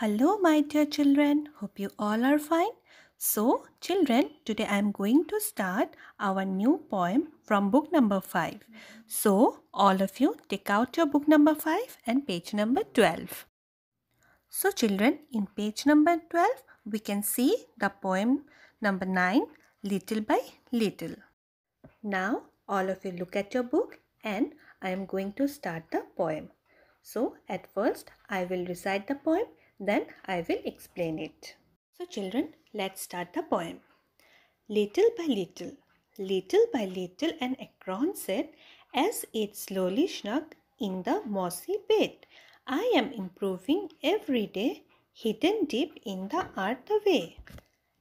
Hello, my dear children. Hope you all are fine. So, children, today I am going to start our new poem from book number 5. So, all of you take out your book number 5 and page number 12. So, children, in page number 12, we can see the poem number 9, Little by Little. Now, all of you look at your book and I am going to start the poem. So, at first, I will recite the poem then I will explain it. So children, let's start the poem. Little by little, little by little an acorn said as it slowly snuck in the mossy bed. I am improving every day, hidden deep in the earth away.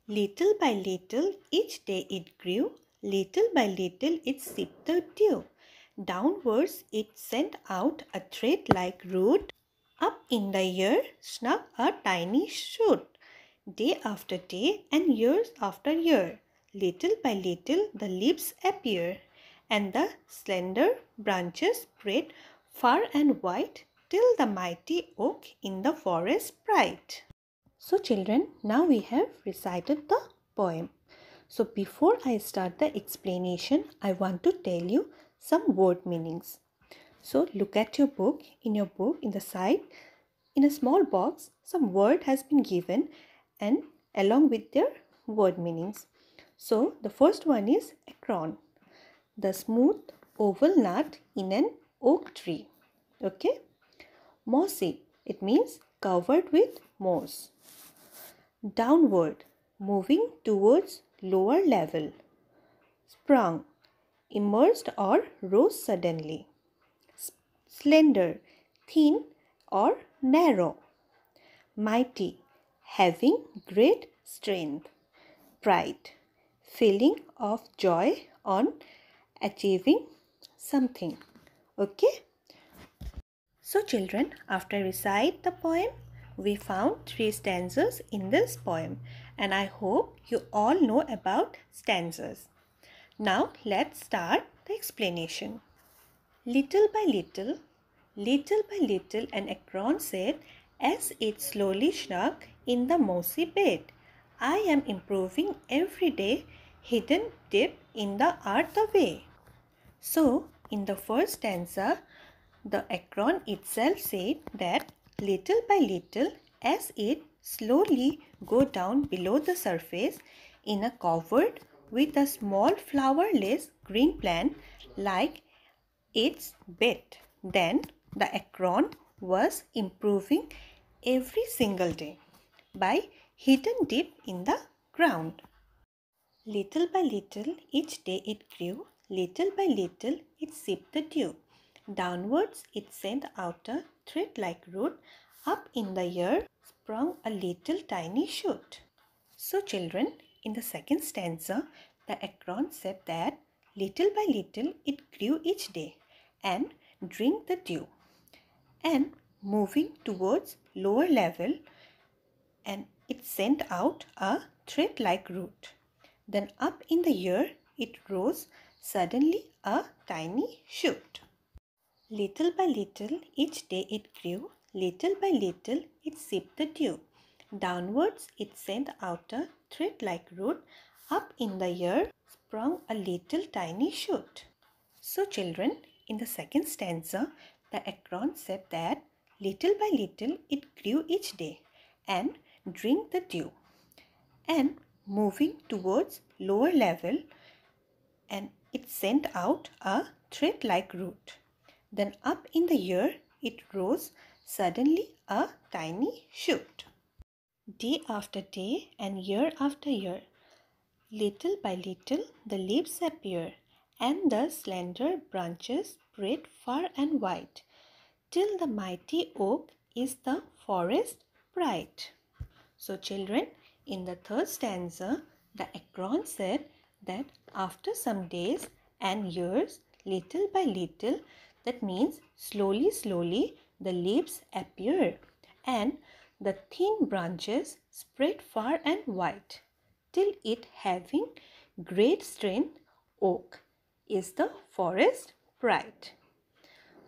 Little by little, each day it grew, little by little it sipped the dew. Downwards it sent out a thread like root up in the air snuck a tiny shoot. Day after day and years after year, little by little the leaves appear, and the slender branches spread far and wide till the mighty oak in the forest bright. So children, now we have recited the poem. So before I start the explanation, I want to tell you some word meanings. So look at your book. In your book, in the side, in a small box, some word has been given and along with their word meanings. So the first one is acorn, the smooth oval nut in an oak tree. Okay. Mossy, it means covered with moss. Downward, moving towards lower level. Sprung, immersed or rose suddenly slender, thin or narrow, mighty, having great strength, pride, feeling of joy on achieving something. Okay? So children, after recite the poem, we found three stanzas in this poem and I hope you all know about stanzas. Now let's start the explanation. Little by little, Little by little an acorn said as it slowly snuck in the mossy bed, I am improving every day, hidden deep in the earth away. So, in the first stanza, the acorn itself said that little by little as it slowly go down below the surface in a covered with a small flowerless green plant like its bed. Then the acorn was improving every single day by hidden deep in the ground. Little by little, each day it grew, little by little it sipped the dew. Downwards it sent out a thread-like root, up in the air sprung a little tiny shoot. So children, in the second stanza, the acorn said that little by little it grew each day and drank the dew and moving towards lower level and it sent out a thread-like root. Then up in the air it rose suddenly a tiny shoot. Little by little each day it grew, little by little it sipped the dew. Downwards it sent out a thread-like root, up in the air sprung a little tiny shoot. So children, in the second stanza, the acorn said that little by little it grew each day and drank the dew and moving towards lower level and it sent out a thread-like root. Then up in the air it rose suddenly a tiny shoot. Day after day and year after year, little by little the leaves appear and the slender branches spread far and wide, till the mighty oak is the forest bright. So children, in the third stanza, the acorn said that after some days and years, little by little, that means slowly, slowly, the leaves appear and the thin branches spread far and wide till it having great strength oak is the forest pride.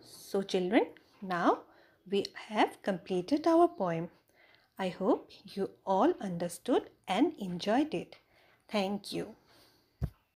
So children, now we have completed our poem. I hope you all understood and enjoyed it. Thank you.